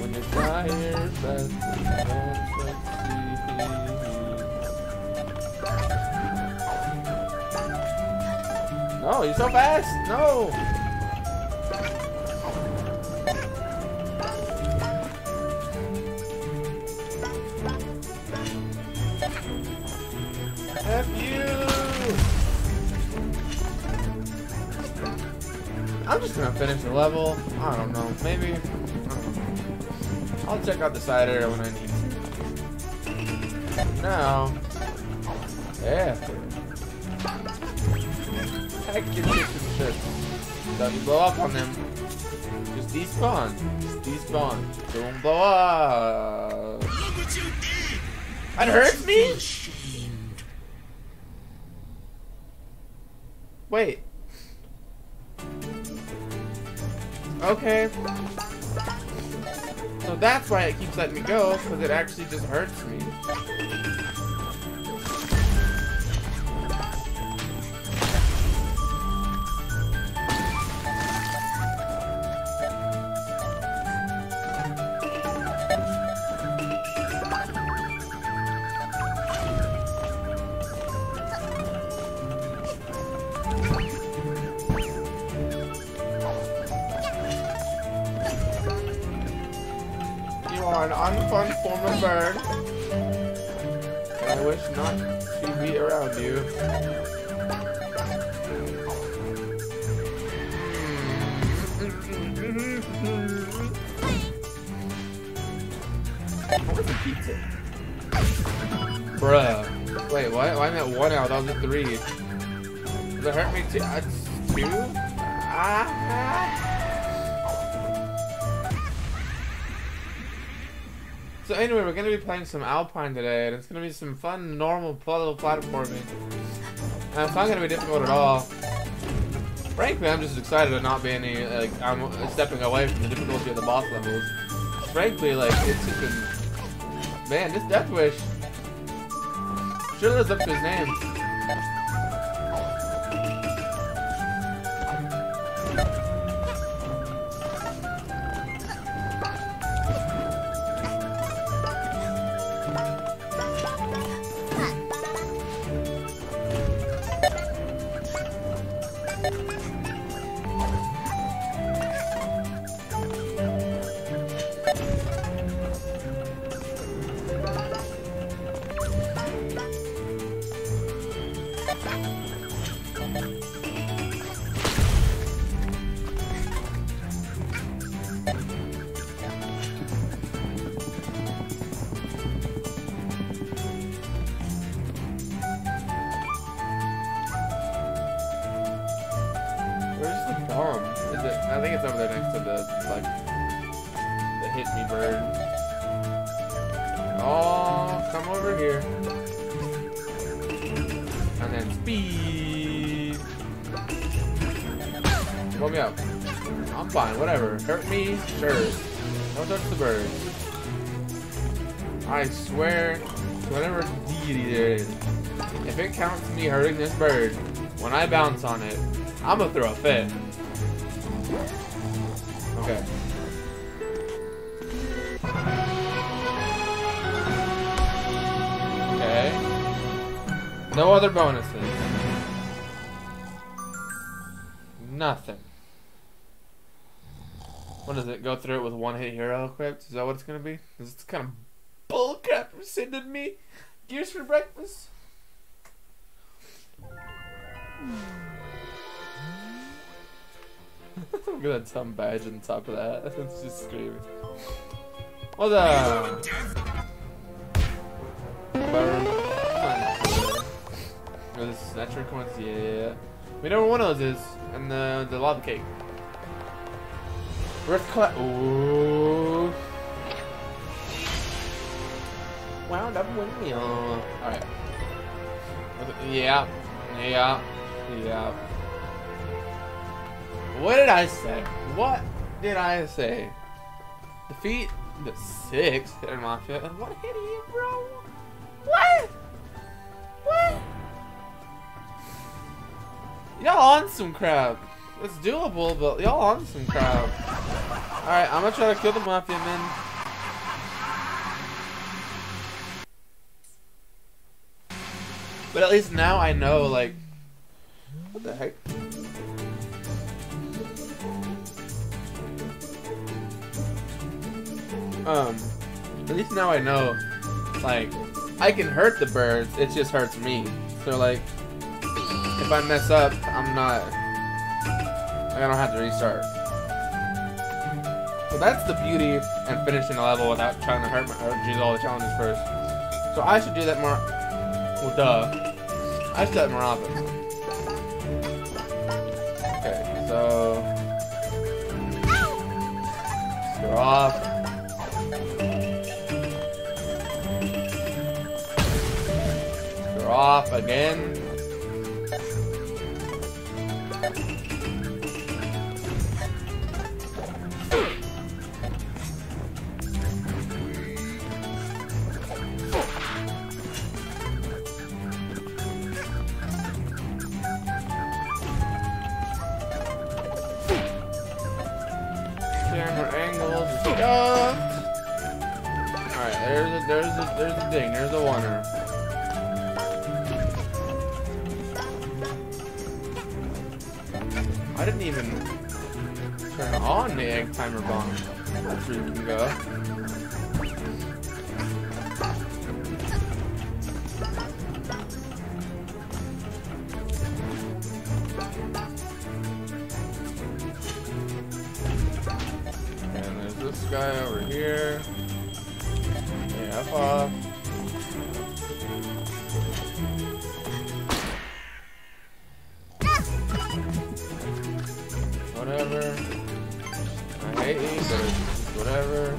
when you're tired, that's No, you're so fast! No! I'm just gonna finish the level. I don't know. Maybe. I'll check out the side area when I need to. Now. After. Heck your chicken shit. Don't blow up on them. Just despawn. Just despawn. Don't blow up. That hurts me? Wait. Okay. So that's why it keeps letting me go, because it actually just hurts me. Unfun form of bird. I wish not to be around you. Pizza? Bruh. Wait, why, why am I at one out? That was a three. Does it hurt me too? That's two? Ah. So anyway, we're gonna be playing some Alpine today, and it's gonna be some fun, normal, little platforming. And it's not gonna be difficult at all. Frankly, I'm just excited to not be any, like, I'm stepping away from the difficulty of the boss levels. Frankly, like, it's just been... Man, this Death Wish lives up to his name. I think it's over there next to the like the hit me bird. Oh, come over here. And then speed. Blow me up. I'm fine, whatever. Hurt me? Sure. Don't touch the bird. I swear whatever deity there is, if it counts me hurting this bird when I bounce on it, I'm gonna throw a fit. No other bonuses. Nothing. What does it? Go through it with one hit hero equipped? Is that what it's gonna be? Is this kind of bullcrap you're sending me? Gears for breakfast? At that dumb badge on top of that. It's just screaming. Hold on. Those metric ones, yeah. We know where one of those is, and the the lava cake. Cla- Ooh. Wound up windmill. Oh, alright. Yeah. Yeah. Yeah. What did I say? What did I say? Defeat the sixth hitter mafia. And what hit you, bro? Y'all on some crap. it's doable, but y'all on some crap. Alright, I'm gonna try to kill the Mafia men. But at least now I know, like... What the heck? Um, at least now I know, like, I can hurt the birds, it just hurts me. So, like, if I mess up, I'm not, I don't have to restart. So that's the beauty and finishing a level without trying to hurt my, or do all the challenges first. So I should do that more, well, duh. I should do that more often. Okay, so, go off. off again. There's a there's a there's a ding, there's a oneer. I didn't even turn on the egg timer bomb. That's where you can go. And there's this guy over here. Yeah, F off. whatever.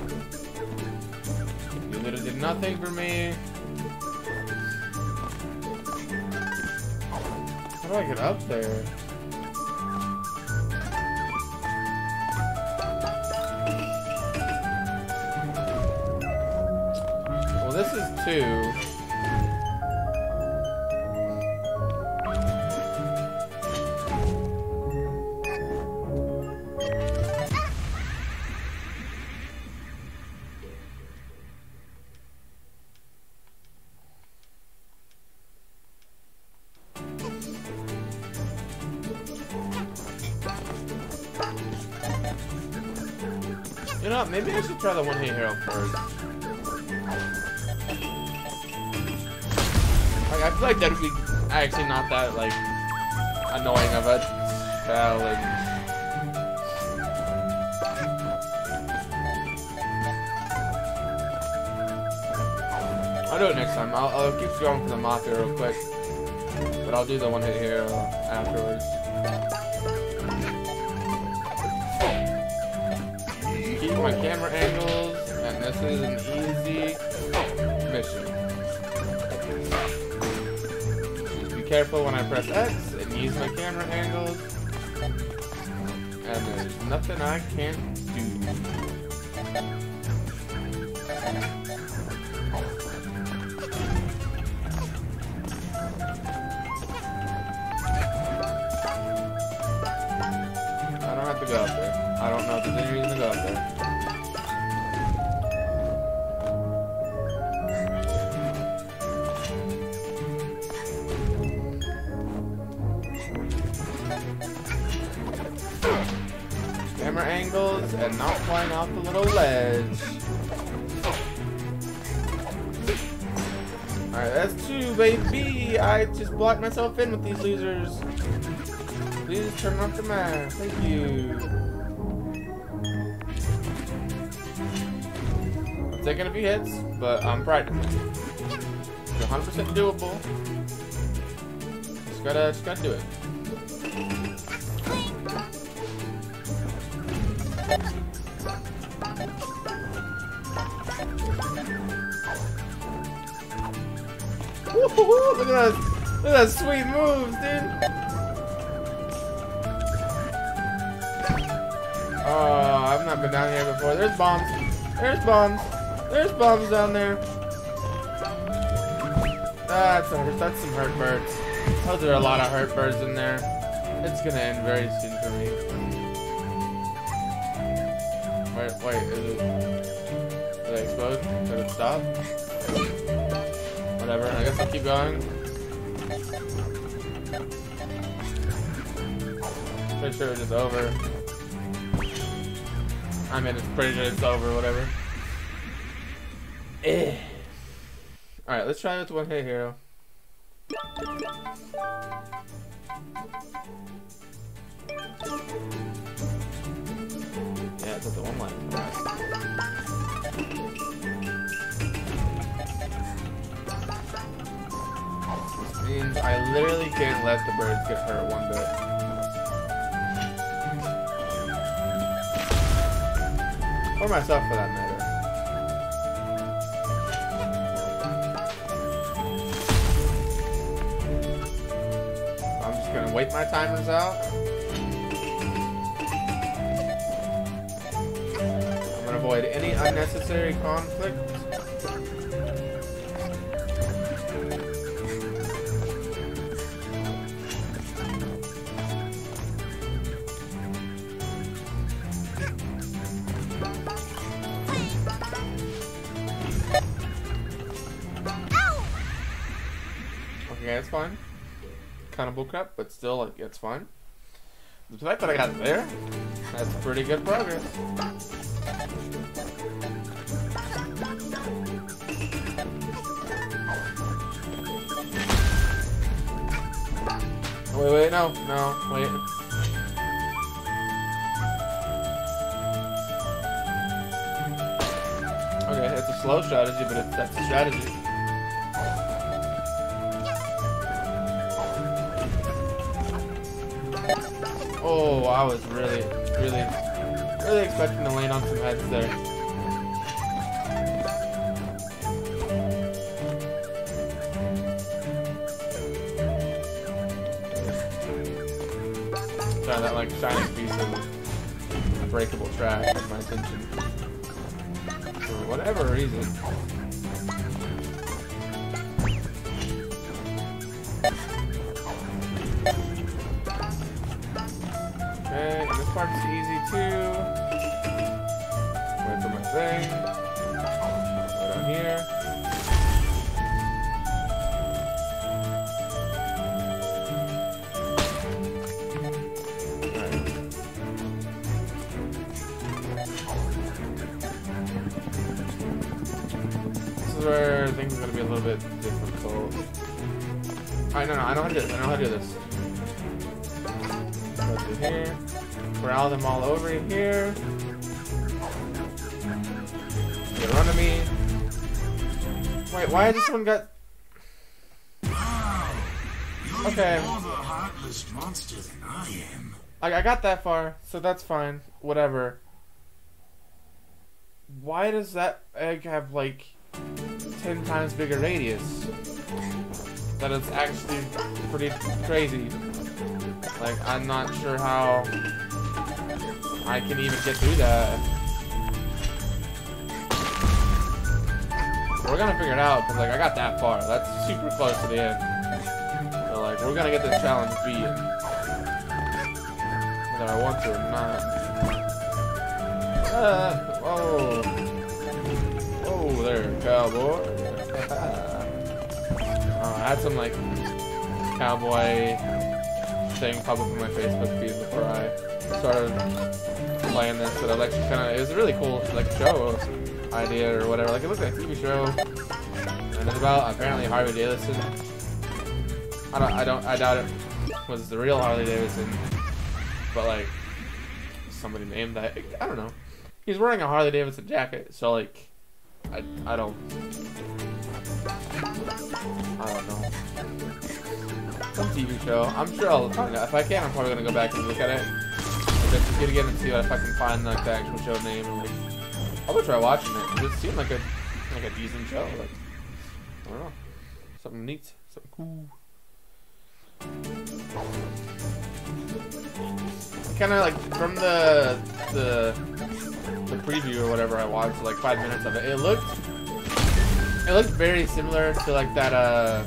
You literally did nothing for me. How do I get up there? Two. You know? Maybe I should try the one hit hero first. I feel like that would be actually not that, like, annoying of a challenge. I'll do it next time. I'll, I'll keep going for the Mafia real quick. But I'll do the one hit hero afterwards. Keep my camera angles, and this is an easy careful when I press X and use my camera angles, and there's nothing I can't angles and not flying off the little ledge. Alright, that's two, baby. I just blocked myself in with these losers. Please turn off the mask. Thank you. I'm taking a few hits, but I'm practicing. It's 100% doable. Just gotta, just gotta do it. Look at that, look at that sweet moves, dude. Oh, I've not been down here before. There's bombs. There's bombs. There's bombs down there. That's that's some hurt birds. Those are a lot of hurt birds in there. It's gonna end very soon for me. Wait, wait, is it... Did it explode? Did it stop? Whatever, I guess I'll keep going. Pretty sure it's over. I mean, it's pretty sure it's over, whatever. Eh. Alright, let's try it with one hit hero. Yeah, This means I literally can't let the birds get hurt one bit. Or myself for that matter. I'm just gonna wait my timers out. Avoid any unnecessary conflict. Okay, that's fine. Kind of bullcrap, but still, like, it's fine. The fact that I got there, that's pretty good progress. Wait, wait, no, no, wait. Okay, it's a slow strategy, but that's a strategy. I was really, really, really expecting to land on some heads there. Sorry, that like shining piece of breakable track my attention. For whatever reason. Part's easy too. Wait for my thing. Go down here. Alright. This is where things are gonna be a little bit difficult. Alright, no, no, I know how to do this. I know how to do this. Go through here. Corral them all over here. Get a run of me. Wait, why this one got... Okay. more of a heartless monster than I am. I, I got that far, so that's fine. Whatever. Why does that egg have, like, 10 times bigger radius? That is actually pretty crazy. Like, I'm not sure how I can even get through that. We're gonna figure it out, because, like, I got that far. That's super close to the end. So, like, we're gonna get this challenge beat. Whether I want to or not. Uh, whoa. Whoa there, cowboy. uh, I had some, like, cowboy thing pop up on my Facebook feed before I started playing this. That I actually kind of, it was a really cool, like, show idea or whatever. Like, it looked like a TV show. And it's about, apparently, Harley Davidson. I don't, I don't, I doubt it was the real Harley Davidson. But, like, somebody named that. I don't know. He's wearing a Harley Davidson jacket, so, like, I, I don't. I don't know. Some TV show. I'm sure I'll find out. If I can, I'm probably gonna go back and look at it. Just get again and see if I can find like the actual show name like. I'll try watching it. It seemed like a like a decent show. Like I don't know, something neat, something cool. Kind of like from the the the preview or whatever I watched, like five minutes of it. It looked it looked very similar to like that uh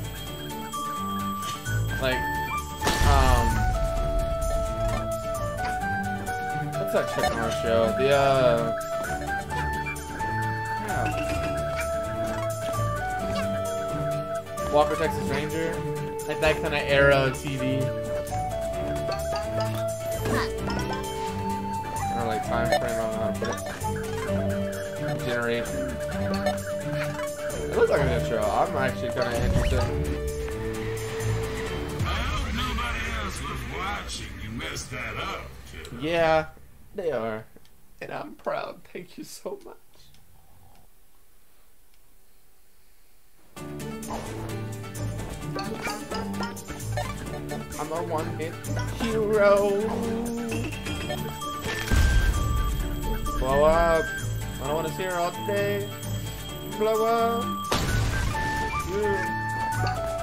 like um What's that Chuck Norris show? The uh. yeah. Walker Texas Ranger, like that kind of era of TV. Or like time frame, it. Generation. It looks like a good show. I'm actually kind of interested. That up. Yeah, they are. And I'm proud. Thank you so much. I'm a one hit hero. Blow up. I don't want to see her all day. Blow up. Yeah.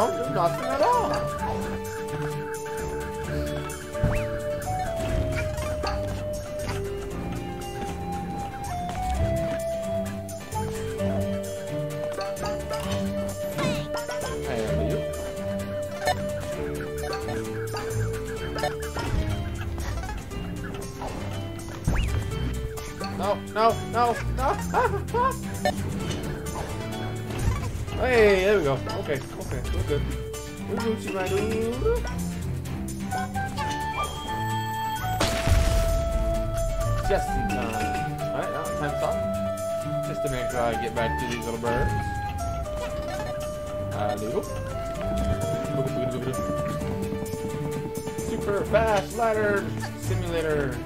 Don't do nothing at all. No, no, no, no. hey, there we go. Okay, okay, we're good. We're Gucci, dude. Just in time. Alright, now time's up. Just to make sure I get back to these little birds. Uh, Hello. Super fast ladder simulator.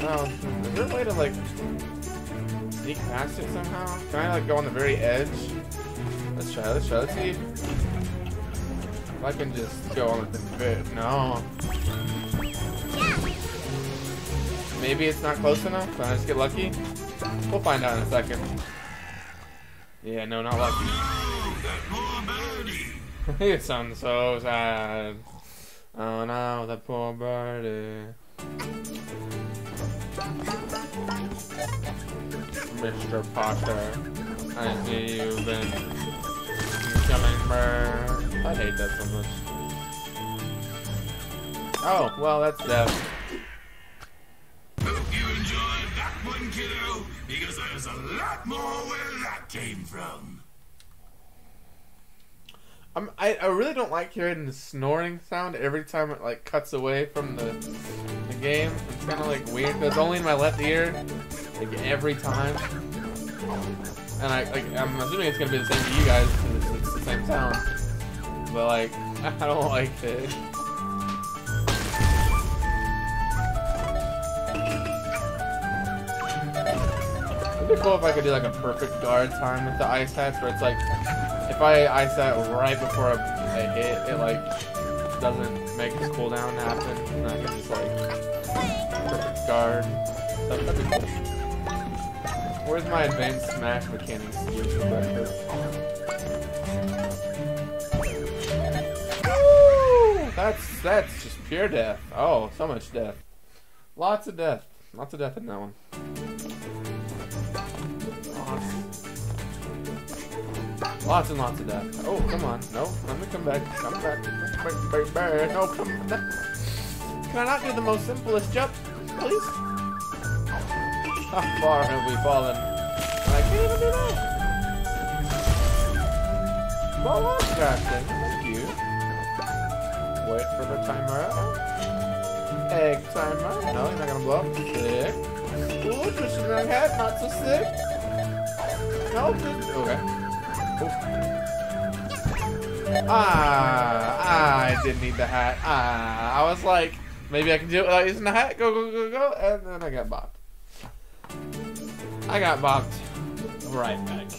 Oh, is there a way to like sneak past it somehow? Can I like go on the very edge? Try. Let's try. Let's see if I can just go on with the very. No. Maybe it's not close enough. Can I just get lucky? We'll find out in a second. Yeah, no, not lucky. It sounds so sad. Oh no, that poor birdie. Mr. Potter, I see you've been killing birds. I hate that so much. Oh, well, that's death. Hope you enjoyed that one, kiddo, because there's a lot more where that came from. I'm, I, I really don't like hearing the snoring sound every time it like cuts away from the the game. It's kind of like weird. 'cause It's only in my left ear, like every time. And I like I'm assuming it's gonna be the same for you guys 'cause it's, the same sound. But like I don't like it. It'd be cool if I could do like a perfect guard time with the ice hats, where it's like if I ice hat right before a, a hit, it like doesn't make the cooldown happen, and I can just like perfect guard. That, that'd be cool. Where's my advanced smash mechanics? Woo! That's that's just pure death. Oh, so much death. Lots of death. Lots of death in that one. Lots. And lots of death. Oh, come on. No, let me come back. Come back. Back, back. No, come back. Can I not do the most simplest jump, please? How far have we fallen? I can't even do that. Ball on crafting. Thank you. Wait for the timer. Egg timer. No, you're not gonna blow up. Sick. Ooh, Christian Young hat. Not so sick. No, just, okay. Ooh. Ah, I didn't need the hat. Ah, I was like, maybe I can do it without using the hat. Go, go, go, go. And then I got bopped. I got bopped right back.